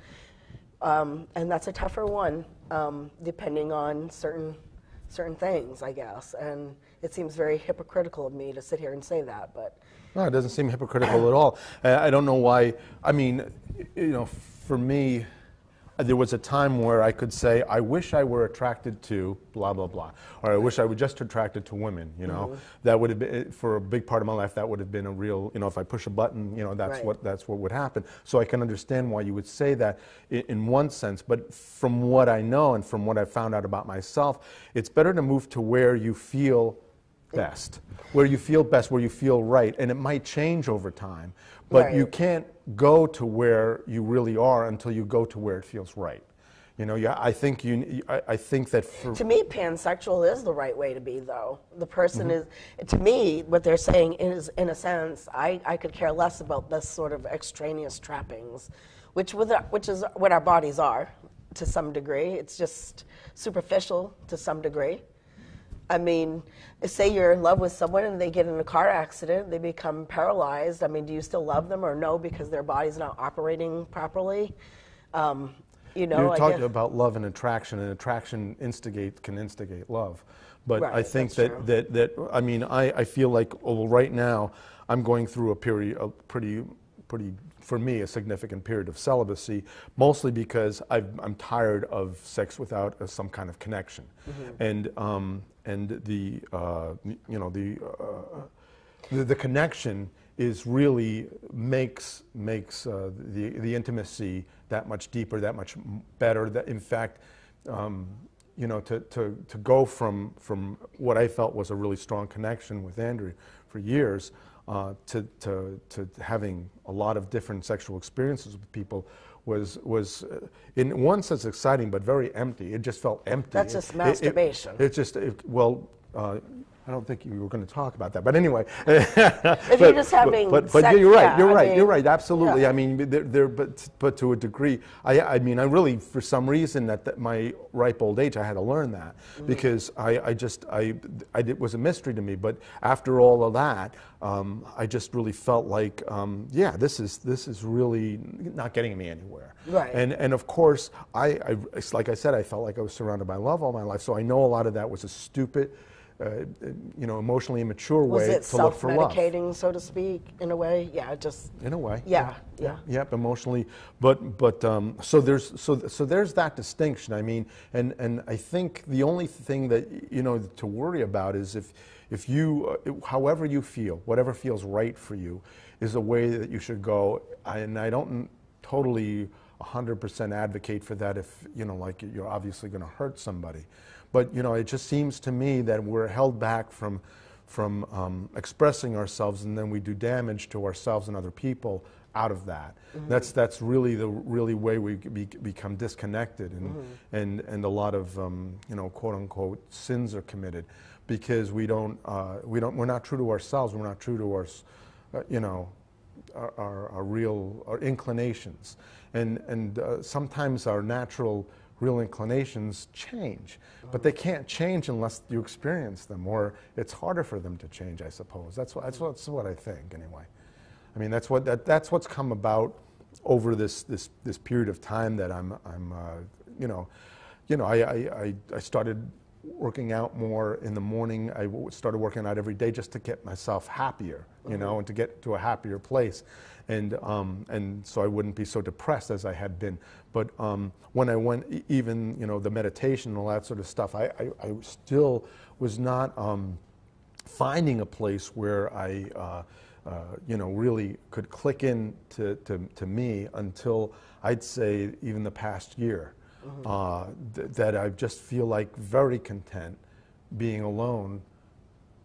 Um, and that's a tougher one, um, depending on certain, certain things, I guess. And it seems very hypocritical of me to sit here and say that, but No, it doesn't seem hypocritical at all. I I don't know why. I mean, you know, for me, there was a time where I could say, I wish I were attracted to blah, blah, blah. Or I wish I were just attracted to women, you know. Mm-hmm. That would have been, for a big part of my life, that would have been a real, you know, if I push a button, you know, that's, Right. what, that's what would happen. So I can understand why you would say that in, in one sense. But from what I know and from what I've found out about myself, it's better to move to where you feel best, where you feel best, where you feel right, and it might change over time, but you can't go to where you really are until you go to where it feels right. You know, yeah, I think you. I, I think that To me, pansexual is the right way to be, though. The person Mm-hmm. is, to me, what they're saying is, in a sense, I, I could care less about this sort of extraneous trappings, which, with our, which is what our bodies are to some degree. It's just superficial to some degree. I mean, say you're in love with someone and they get in a car accident, they become paralyzed. I mean, do you still love them or no because their body's not operating properly? Um, you know, You're talking about love and attraction, and attraction instigate can instigate love. But I think that, that that I mean I, I feel like oh, well, right now I'm going through a period a pretty pretty for me a significant period of celibacy, mostly because I've, I'm tired of sex without uh, some kind of connection, Mm-hmm. and um, and the uh, you know the, uh, the the connection is really makes makes uh, the the intimacy that much deeper, that much better. That in fact, um, you know, to, to, to go from from what I felt was a really strong connection with Andrea for years uh, to, to to having a lot of different sexual experiences with people was was uh, in one sense exciting but very empty. It just felt empty. That's It- just it- it- masturbation. It, just it, well. Uh, I don't think you were going to talk about that, but anyway. *laughs* If you're just having but, but, sex, you're right. yeah, you're I right. you're right. Absolutely. yeah. I mean, there, there, but but to a degree, I, I mean, I really, for some reason, at the, my ripe old age, I had to learn that Mm-hmm. because I, I just, I, I, it was a mystery to me. But after all of that, um, I just really felt like, um, yeah, this is this is really not getting me anywhere. Right. And and of course, I, I, like I said, I felt like I was surrounded by love all my life. So I know a lot of that was a stupid. Uh, you know, emotionally immature Was way to look for love. Was it self-medicating, so to speak, in a way? Yeah, just In a way. Yeah, yeah. Yep, emotionally, but but um, so there's so so there's that distinction. I mean, and and I think the only thing that you know to worry about is if if you, uh, however you feel, whatever feels right for you, is a way that you should go. I, And I don't totally 100% advocate for that if you know like you're obviously going to hurt somebody, but you know it just seems to me that we're held back from from um, expressing ourselves, and then we do damage to ourselves and other people out of that. That's that's really the really way we be, become disconnected, and and and a lot of um, you know quote unquote sins are committed because we don't uh, we don't we're not true to ourselves. We're not true to our uh, you know our, our, our real our inclinations, and and uh, sometimes our natural real inclinations change, but they can't change unless you experience them, or it's harder for them to change. I suppose that's what that's what, that's what I think anyway. I mean that's what that, that's what's come about over this this this period of time that I'm I'm uh, you know you know I, I, I, I started working out more in the morning. I started working out every day just to get myself happier, you know, and to get to a happier place. And, um, and so I wouldn't be so depressed as I had been. But um, when I went, even, you know, the meditation and all that sort of stuff, I, I, I still was not um, finding a place where I, uh, uh, you know, really could click in to, to, to me until I'd say even the past year. Uh, th- that I just feel like very content being alone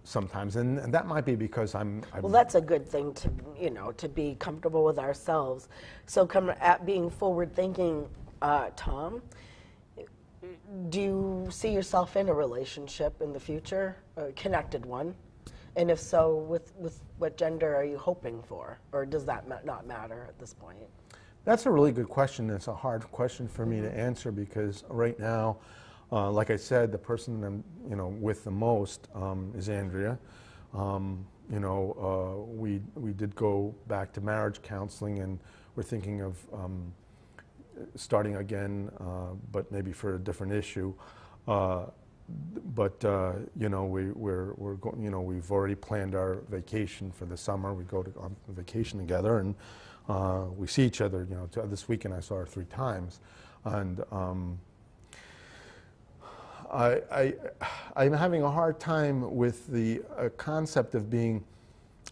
sometimes. And, and that might be because I'm, I'm Well, that's a good thing to, you know, to be comfortable with ourselves. So, come at being forward thinking, uh, Tom, do you see yourself in a relationship in the future, a connected one? And if so, with, with what gender are you hoping for? Or does that ma- not matter at this point? That's a really good question. It's a hard question for me to answer because right now, uh, like I said, the person I'm you know with the most um, is Andrea. Um, you know, uh, we we did go back to marriage counseling, and we're thinking of um, starting again, uh, but maybe for a different issue. Uh, but uh, you know, we, we're we're going. You know, we've already planned our vacation for the summer. We go to on vacation together, and uh, we see each other. You know, this weekend I saw her three times, and um, I, I I'm having a hard time with the uh, concept of being.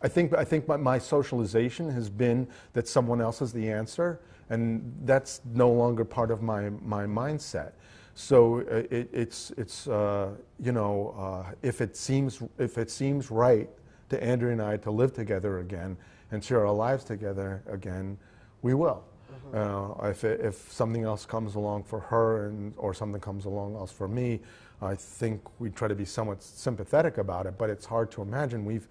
I think I think my, my socialization has been that someone else is the answer, and that's no longer part of my my mindset. So uh, it, it's it's uh, you know uh, if it seems if it seems right to Andrea and I to live together again and share our lives together again, we will. Uh, if, if something else comes along for her and, or something comes along else for me, I think we try to be somewhat sympathetic about it, but it's hard to imagine. We've,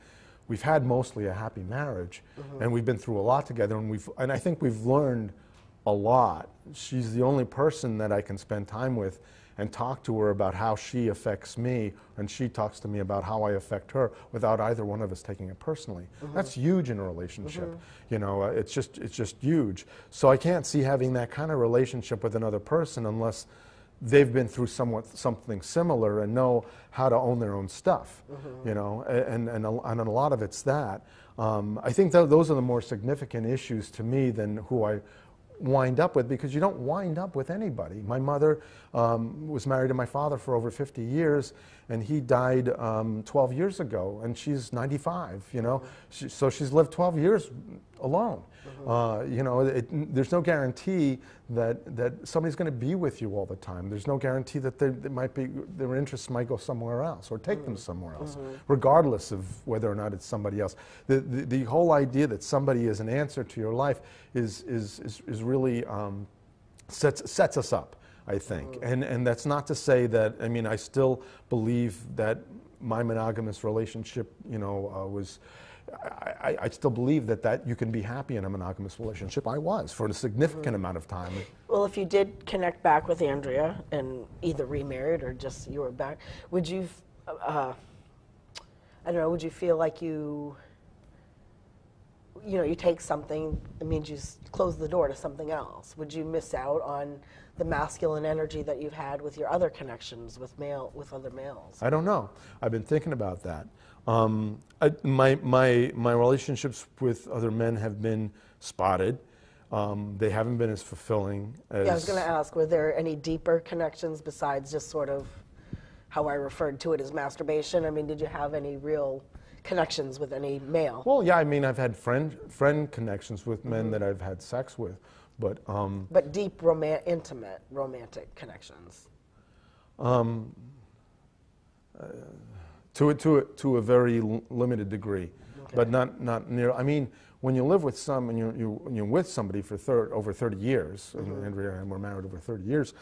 we've had mostly a happy marriage and we've been through a lot together and, we've, and I think we've learned a lot. She's the only person that I can spend time with and talk to her about how she affects me, and she talks to me about how I affect her without either one of us taking it personally. That's huge in a relationship. You know, uh, it's just it's just huge. So I can't see having that kind of relationship with another person unless they've been through somewhat something similar and know how to own their own stuff. You know, and and a, and a lot of it's that. Um, I think tho- those are the more significant issues to me than who I wind up with because you don't wind up with anybody. My mother um, was married to my father for over 50 years, and he died um, 12 years ago, and she's 95. You know, she, so she's lived 12 years alone. Uh, you know, it, there's no guarantee that that somebody's going to be with you all the time. There's no guarantee that they, they might be their interests might go somewhere else or take them somewhere else, regardless of whether or not it's somebody else. The, the the whole idea that somebody is an answer to your life is is is, is really um, sets sets us up. I think, and and that's not to say that. I mean, I still believe that my monogamous relationship, you know, uh, was. I, I, I still believe that, that you can be happy in a monogamous relationship. I was for a significant amount of time. Well, if you did connect back with Andrea and either remarried or just you were back, would you, uh, I don't know, would you feel like you, you know, you take something, it means you close the door to something else. Would you miss out on the masculine energy that you've had with your other connections with male, with other males? I don't know. I've been thinking about that. Um, I, my, my, my relationships with other men have been spotted. Um, they haven't been as fulfilling as. Yeah, I was going to ask, were there any deeper connections besides just sort of how I referred to it as masturbation? I mean, did you have any real connections with any male? Well, yeah, I mean, I've had friend, friend connections with men Mm-hmm. that I've had sex with, but um, But deep, roman- intimate, romantic connections. to, a, to, a, to a very l- limited degree, but not, not near. I mean, when you live with some and you're, you, you're with somebody for thir- over 30 years, and Andrea and I were married over 30 years,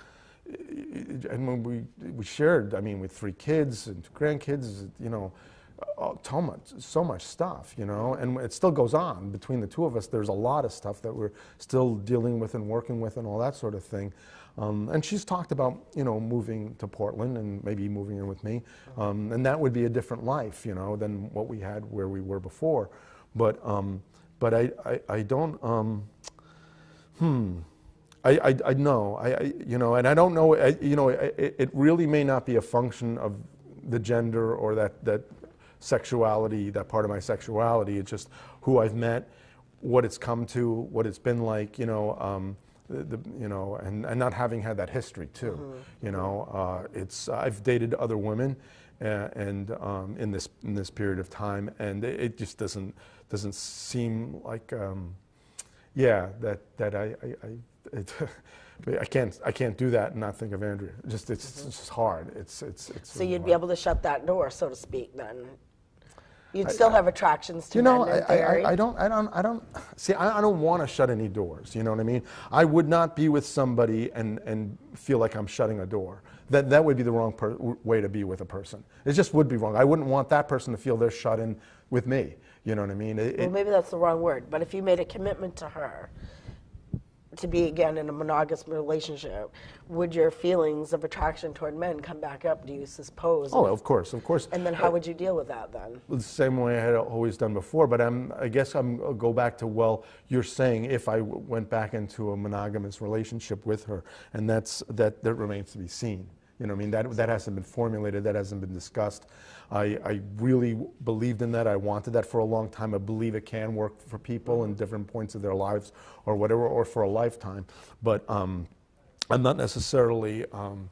and when we, we shared, I mean, with three kids and two grandkids, you know, uh, so much, so much stuff, you know, and it still goes on between the two of us. There's a lot of stuff that we're still dealing with and working with and all that sort of thing. Um, and she's talked about, you know, moving to Portland and maybe moving in with me, um, and that would be a different life, you know, than what we had where we were before. But, um, but I, I, I don't. Um, hmm. I, I, I know, I, I, you know, and I don't know, I, you know, it, it really may not be a function of the gender or that, that sexuality, that part of my sexuality. It's just who I've met, what it's come to, what it's been like, you know, um, the, the, you know, and, and not having had that history too. You know, uh, it's I've dated other women, uh, and um, in this in this period of time, and it, it just doesn't doesn't seem like, um, yeah, that that I I, I, it, *laughs* I can't I can't do that and not think of Andrea. Just it's, it's just hard. It's it's it's. So really you'd be able to shut that door, so to speak, then? You'd still have attractions to You know, men in I, I. I- I don't, I don't, I don't, see, I, I don't want to shut any doors, you know what I mean? I would not be with somebody and, and feel like I'm shutting a door. That, that would be the wrong per, way to be with a person. It just would be wrong. I wouldn't want that person to feel they're shut in with me, you know what I mean? It- Well, it- maybe that's the wrong word, but if you made a commitment to her to be again in a monogamous relationship, would your feelings of attraction toward men come back up, do you suppose? oh, of course, of course. And then how would you deal with that then? the same way I had always done before, but I'm, I guess I'm, I'll go back to, well, you're saying if I went back into a monogamous relationship with her, and that's, that, that remains to be seen. You know what I mean? That, that hasn't been formulated, that hasn't been discussed. I, I really believed in that. I wanted that for a long time. I believe it can work for people in different points of their lives or whatever, or for a lifetime. But um, I'm not necessarily. Um,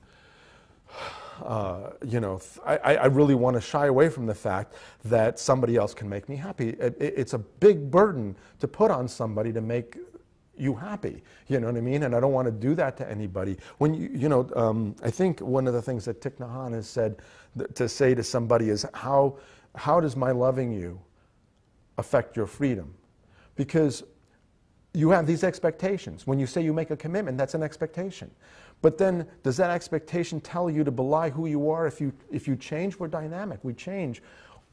uh, you know, I, I really want to shy away from the fact that somebody else can make me happy. It, it- it's a big burden to put on somebody to make you happy. You know what I mean? And I don't want to do that to anybody. When you, you know, um, I think one of the things that Thich Nhat Hanh has said to say to somebody is, how, how does my loving you affect your freedom? Because you have these expectations. When you say you make a commitment, that's an expectation. But then, does that expectation tell you to belie who you are if you, if you change? We're dynamic, we change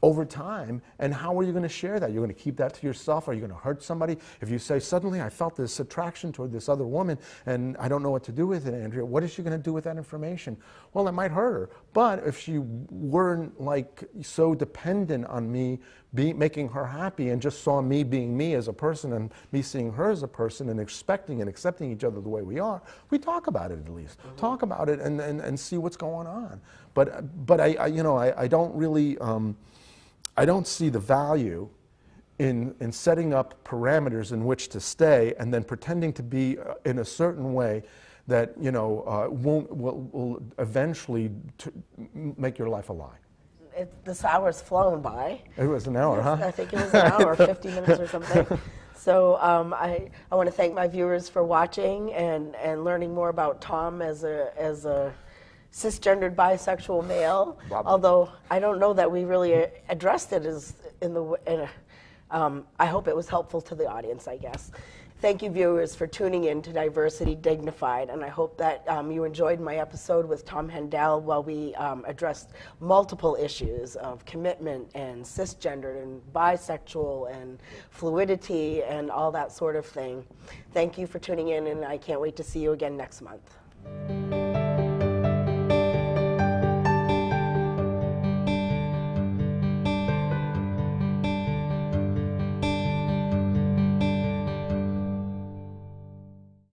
over time. And how are you going to share that? You're going to keep that to yourself? Are you going to hurt somebody? If you say, suddenly I felt this attraction toward this other woman and I don't know what to do with it, Andrea, what is she going to do with that information? Well, it might hurt her. But if she weren't like so dependent on me be, making her happy and just saw me being me as a person and me seeing her as a person and expecting and accepting each other the way we are, we talk about it at least. Talk about it and, and, and see what's going on. But, but I, I you know, I, I don't really, um, I don't see the value in, in setting up parameters in which to stay and then pretending to be uh, in a certain way that, you know, uh, won't, will, will eventually make your life a lie. It, this hour's flown by. It was an hour, huh? I think it was an hour, *laughs* 50 minutes or something. So um, I, I want to thank my viewers for watching and, and learning more about Tom as a, as a cisgendered bisexual male. Wow. Although I don't know that we really addressed it as in the, in a, um, I hope it was helpful to the audience, I guess. Thank you, viewers, for tuning in to Diversity Dignified, and I hope that um, you enjoyed my episode with Tom Handel while we um, addressed multiple issues of commitment and cisgendered and bisexual and fluidity and all that sort of thing. Thank you for tuning in, and I can't wait to see you again next month.